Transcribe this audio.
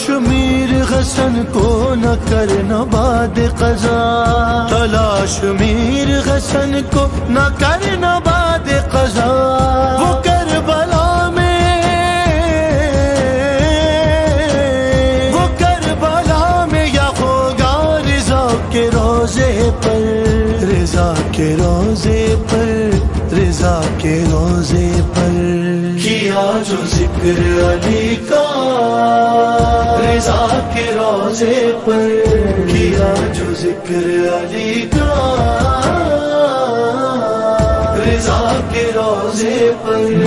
تلاش میر حسن کو نہ کرنا باد قضا تلاش میر حسن کو نہ کرنا باد قضا وہ کربلا میں وہ کربلا میں یا ہوگا رضا کے روزے پر رضا کے روزے پر رضا کے روزے پر کیا جو ذکر علی کا کے روزے پر کیا جو ذکر علی کا؟ رضا کے روزے پر